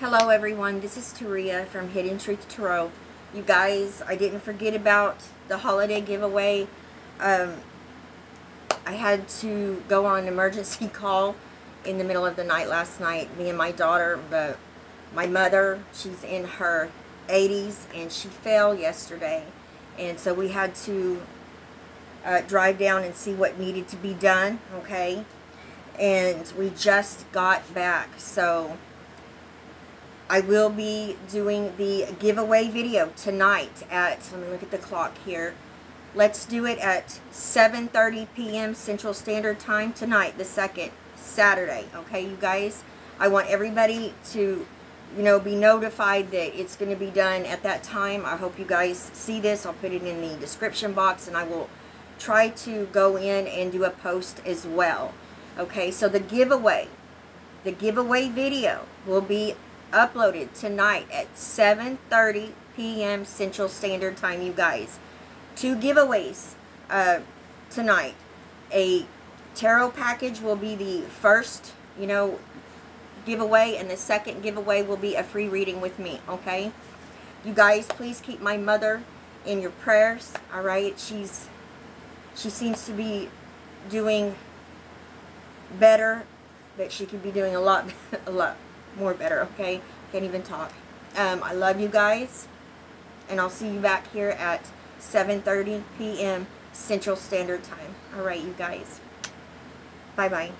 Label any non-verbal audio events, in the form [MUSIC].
Hello everyone, this is Taria from Hidden Truth Tarot. You guys, I didn't forget about the holiday giveaway. Um, I had to go on an emergency [LAUGHS] call in the middle of the night last night. Me and my daughter, but my mother, she's in her 80s and she fell yesterday. And so we had to uh, drive down and see what needed to be done, okay? And we just got back, so I will be doing the giveaway video tonight at, let me look at the clock here. Let's do it at 7.30 p.m. Central Standard Time tonight, the second Saturday. Okay, you guys? I want everybody to, you know, be notified that it's going to be done at that time. I hope you guys see this. I'll put it in the description box and I will try to go in and do a post as well. Okay, so the giveaway, the giveaway video will be uploaded tonight at 7.30 p.m. Central Standard Time, you guys. Two giveaways uh, tonight. A tarot package will be the first, you know, giveaway, and the second giveaway will be a free reading with me, okay? You guys, please keep my mother in your prayers, all right? She's, she seems to be doing better, but she could be doing a lot, [LAUGHS] a lot more better, okay? Can't even talk. Um, I love you guys, and I'll see you back here at 7.30 p.m. Central Standard Time. All right, you guys. Bye-bye.